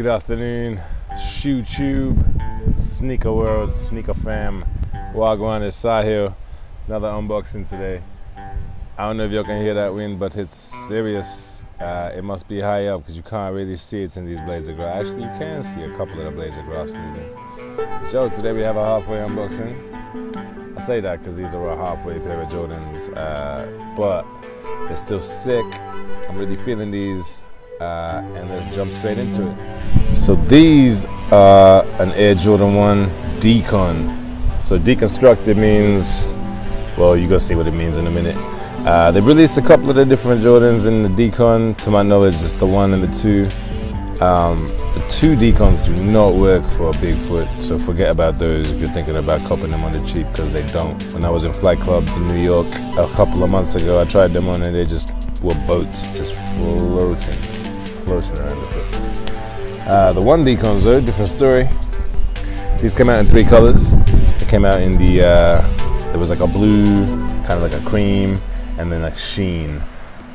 Good afternoon, Shoe Tube, Sneaker World, Sneaker Fam. Wagwan is Sahil. Another unboxing today. I don't know if y'all can hear that wind, but it's serious. Uh, it must be high up because you can't really see it in these blades of grass. Actually, you can see a couple of the blades of grass moving. So today we have a halfway unboxing. I say that because these are a halfway pair of Jordans, uh, but they're still sick. I'm really feeling these, uh, and let's jump straight into it. So these are an Air Jordan 1 Decon. So deconstructed means, well, you're gonna see what it means in a minute. Uh, they've released a couple of the different Jordans in the Decon. To my knowledge, it's the one and the two. Um, the two decons do not work for a big foot, so forget about those if you're thinking about copping them on the cheap because they don't. When I was in Flight Club in New York a couple of months ago, I tried them on and they just were boats just floating, floating around the foot. Uh, the one decons though, different story. These came out in three colors. They came out in the, uh, there was like a blue, kind of like a cream, and then a sheen.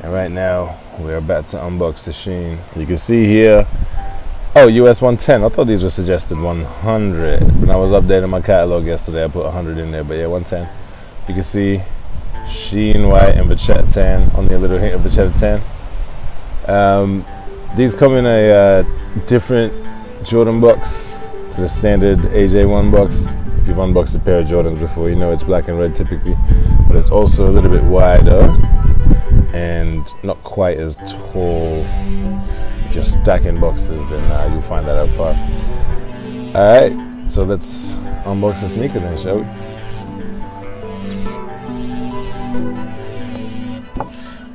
And right now, we're about to unbox the Sheen. You can see here, oh, US 110. I thought these were suggested 100. When I was updating my catalog yesterday, I put 100 in there, but yeah, 110. You can see Sheen white and Vachetta tan, only a little hint of Vachetta tan. Um, these come in a uh, different Jordan box to the standard AJ1 box. If you've unboxed a pair of Jordans before, you know it's black and red typically, but it's also a little bit wider and not quite as tall. If you're stacking boxes, then uh, you'll find that out fast. All right, so let's unbox the sneaker then, shall we?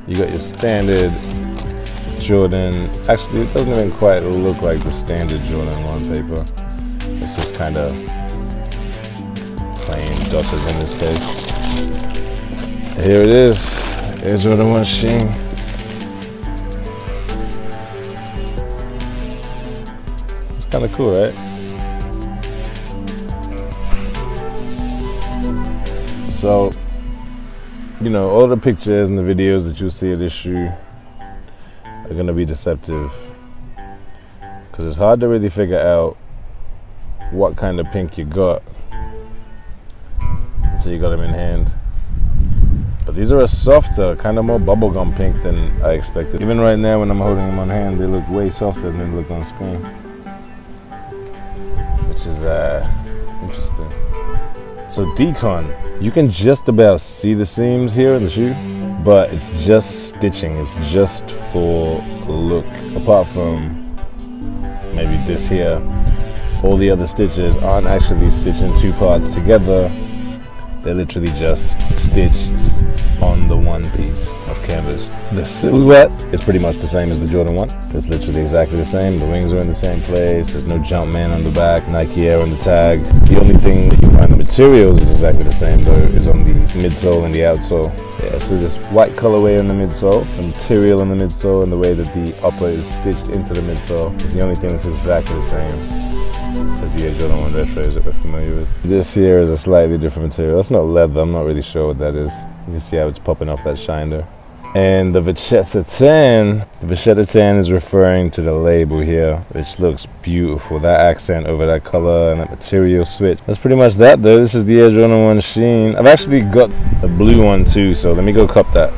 You got your standard Jordan. Actually, it doesn't even quite look like the standard Jordan 1 paper. It's just kind of plain dotted in this case. Here it is. Here's Jordan 1 Sheen. It's kind of cool, right? So, you know, all the pictures and the videos that you see of this shoe are going to be deceptive. Because it's hard to really figure out what kind of pink you got until you got them in hand. But these are a softer, kind of more bubblegum pink than I expected. Even right now when I'm holding them on hand, they look way softer than they look on screen. Which is uh, interesting. So Decon, you can just about see the seams here in the shoe, but it's just stitching. It's just for look. Apart from maybe this here, all the other stitches aren't actually stitching two parts together they're literally just stitched on the one piece of canvas. The silhouette is pretty much the same as the Jordan 1. It's literally exactly the same. The wings are in the same place. There's no Jumpman on the back, Nike Air on the tag. The only thing that you find the materials is exactly the same though, is on the midsole and the outsole. Yeah, so this white colorway on the midsole, the material on the midsole, and the way that the upper is stitched into the midsole is the only thing that's exactly the same as the Jordan 1 retros that we're familiar with. This here is a slightly different material. That's not leather, I'm not really sure what that is. You can see how it's popping off that shine there. And the Vachetta tan, the Vachetta tan is referring to the label here, which looks beautiful. That accent over that color and that material switch. That's pretty much that though. This is the Air Jordan 1 Sheen. I've actually got the blue one too, so let me go cup that.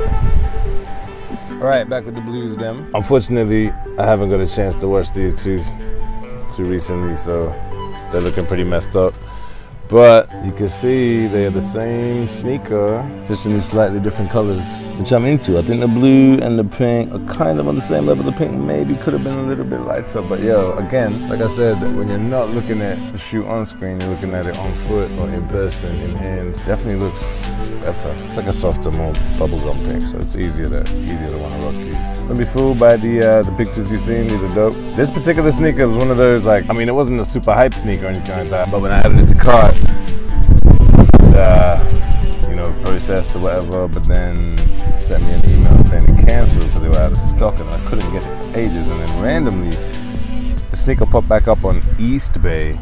All right, back with the blues then. Unfortunately, I haven't got a chance to watch these two too recently, so they're looking pretty messed up. But you can see they're the same sneaker, just in slightly different colors, which I'm into. I think the blue and the pink are kind of on the same level. The pink maybe could have been a little bit lighter, but yo, again, like I said, when you're not looking at the shoe on screen, you're looking at it on foot or in person, in hand, definitely looks better. It's like a softer, more bubblegum pink, so it's easier to easier to want to rock these. Don't be fooled by the uh, the pictures you've seen. These are dope. This particular sneaker was one of those like, I mean, it wasn't a super hype sneaker or anything like that, but when I had it the cart uh, you know, processed or whatever, but then sent me an email saying it canceled because they were out of stock and I couldn't get it for ages. And then randomly, the sneaker popped back up on Eastbay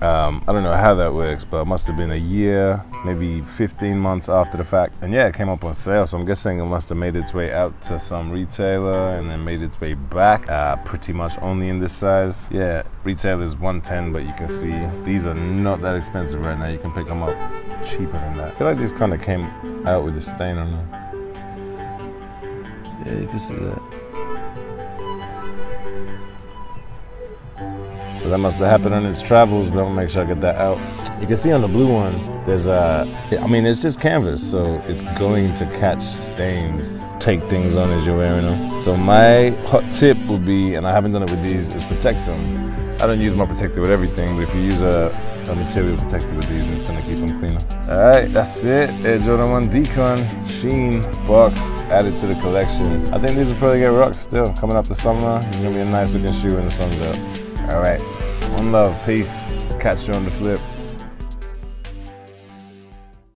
Um, I don't know how that works, but it must have been a year, maybe 15 months after the fact. And yeah, it came up on sale, so I'm guessing it must have made its way out to some retailer and then made its way back, uh, pretty much only in this size. Yeah, retail is 110, but you can see these are not that expensive right now. You can pick them up cheaper than that. I feel like these kind of came out with a stain on them. Yeah, you can see that. So that must have happened on its travels, but I'm gonna make sure I get that out. You can see on the blue one, there's a, I mean, it's just canvas, so it's going to catch stains, take things on as you're wearing them. So my hot tip would be, and I haven't done it with these, is protect them. I don't use my protector with everything, but if you use a, a material protector with these, it's gonna keep them cleaner. All right, that's it. Air Jordan 1 Decon, Sheen, box, added to the collection. I think these will probably get rocked still. Coming up the summer, it's gonna be a nice looking shoe when the sun's out. All right, one love, peace. Catch you on the flip.